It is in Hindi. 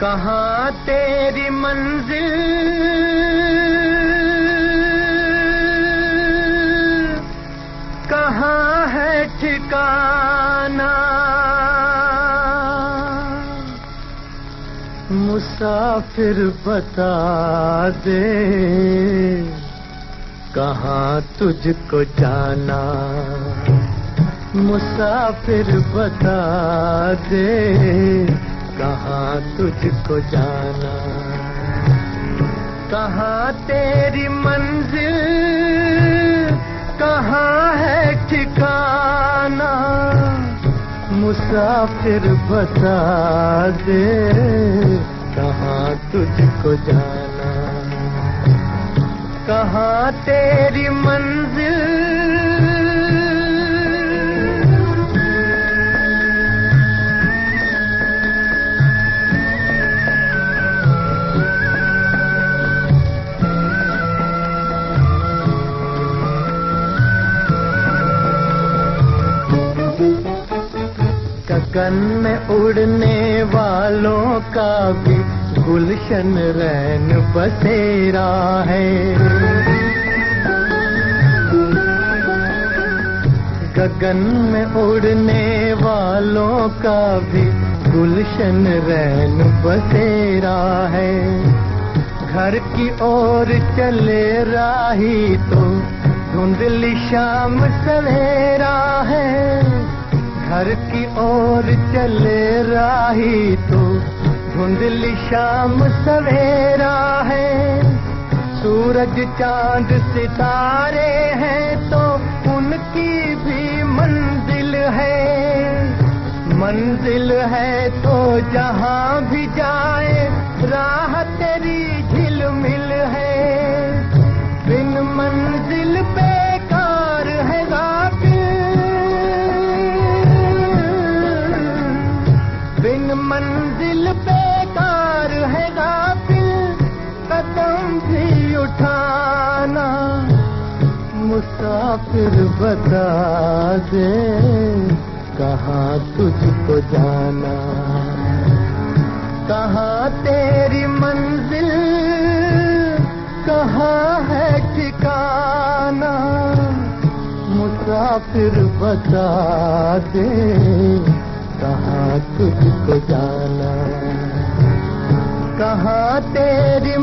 कहाँ तेरी मंजिल। कहाँ है ठिकाना। मुसाफिर बता दे, कहाँ तुझको जाना। मुसाफिर बता दे कहाँ तुझको जाना। कहा तेरी मंजिल, कहाँ है ठिकाना। मुसाफिर बता दे, कहाँ तुझको जाना। कहाँ तेरी मंजिल गगन में उड़ने वालों का भी गुलशन रैन बसेरा है। गगन में उड़ने वालों का भी गुलशन रैन बसेरा है। घर की ओर चले राही तो धुंधली शाम सवेरा है। घर की ओर चले राही तो। धुंधली शाम सवेरा है। सूरज, चाँद, सितारे हैं तो उनकी भी मंजिल है। मंजिल है तो जहाँ भी जाए, राह मुसाफिर बता दे, कहाँ तुझको जाना? कहाँ तेरी मंजिल? कहाँ है ठिकाना? मुसाफिर बता दे, कहाँ तुझको जाना? कहाँ तेरी